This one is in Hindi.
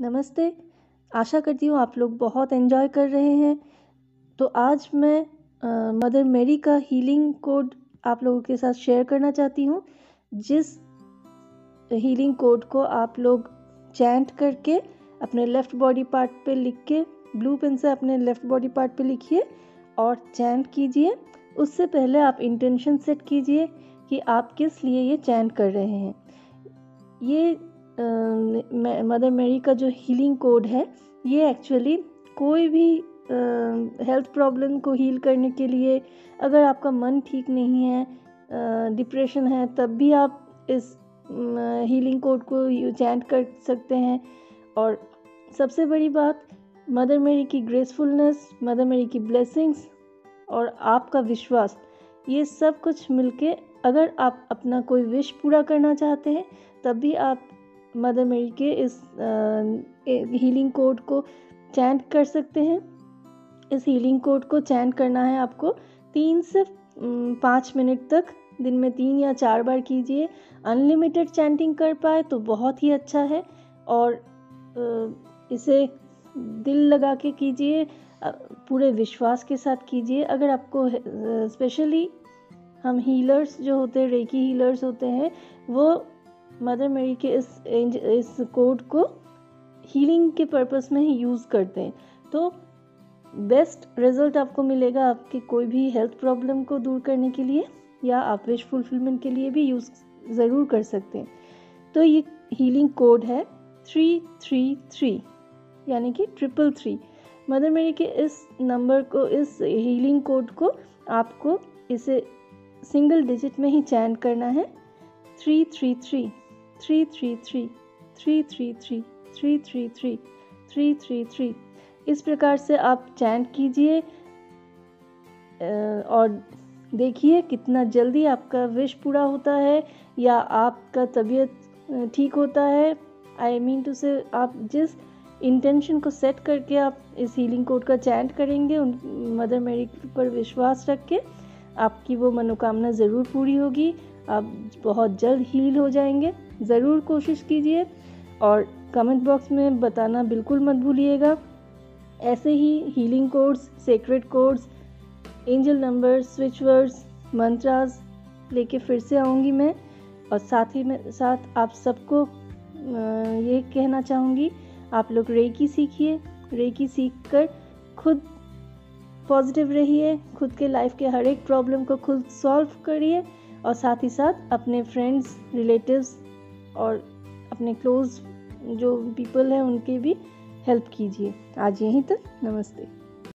नमस्ते। आशा करती हूँ आप लोग बहुत एंजॉय कर रहे हैं। तो आज मैं आ, मदर मेरी का हीलिंग कोड आप लोगों के साथ शेयर करना चाहती हूँ। जिस हीलिंग कोड को आप लोग चैंट करके अपने लेफ़्ट बॉडी पार्ट पे लिख के ब्लू पेन से अपने लेफ़्ट बॉडी पार्ट पे लिखिए और चैंट कीजिए। उससे पहले आप इंटेंशन सेट कीजिए कि आप किस लिए ये चैंट कर रहे हैं। ये मदर मेरी का जो हीलिंग कोड है, ये एक्चुअली कोई भी हेल्थ प्रॉब्लम को हील करने के लिए अगर आपका मन ठीक नहीं है डिप्रेशन है, तब भी आप इस हीलिंग कोड को यू चैंट कर सकते हैं। और सबसे बड़ी बात मदर मेरी की ग्रेसफुलनेस मदर मेरी की ब्लेसिंग्स और आपका विश्वास, ये सब कुछ मिलके अगर आप अपना कोई विश पूरा करना चाहते हैं, तब भी आप मदर मेरी के इस हीलिंग कोड को चैंट कर सकते हैं। इस हीलिंग कोड को चैंट करना है आपको। तीन से पाँच मिनट तक, दिन में तीन या चार बार कीजिए। अनलिमिटेड चैंटिंग कर पाए तो बहुत ही अच्छा है। और इसे दिल लगा के कीजिए पूरे विश्वास के साथ कीजिए। अगर आपको स्पेशली हम हीलर्स जो होते हैं रेकी हीलर्स होते हैं, वो मदर मेरी के इस इस कोड को हीलिंग के पर्पस में ही यूज़ करते हैं। तो बेस्ट रिज़ल्ट आपको मिलेगा आपकी कोई भी हेल्थ प्रॉब्लम को दूर करने के लिए या आप विश फुलफिलमेंट के लिए भी यूज़ ज़रूर कर सकते हैं। तो ये हीलिंग कोड है थ्री थ्री थ्री यानी कि ट्रिपल थ्री मदर मेरी के इस नंबर को, इस हीलिंग कोड को आपको इसे सिंगल डिजिट में ही चैन करना है। Three three three three three three three three three three three three three three three इस प्रकार से आप चैंट कीजिए और देखिए कितना जल्दी आपका विश पूरा होता है, या आपका तबीयत ठीक होता है। आई मीन टू से आप जिस इंटेंशन को सेट करके आप इस हीलिंग कोड का चैंट करेंगे, उन, मदर मेरी पर विश्वास रख के आपकी वो मनोकामना ज़रूर पूरी होगी। आप बहुत जल्द हील हो जाएँगे। ज़रूर कोशिश कीजिए और कमेंट बॉक्स में बताना बिल्कुल मत भूलिएगा। ऐसे ही healing codes secret codes angel number switch words mantras लेके फिर से आऊँगी मैं। और साथ ही में, साथ आप सबको ये कहना चाहूँगी, आप लोग रेकी सीखिए। रेकी सीख कर खुद पॉजिटिव रहिए, खुद के लाइफ के हर एक प्रॉब्लम को खुद सॉल्व करिए और साथ ही साथ अपने फ्रेंड्स रिलेटिव्स और अपने क्लोज जो पीपल हैं, उनके भी हेल्प कीजिए। आज यहीं तक, नमस्ते।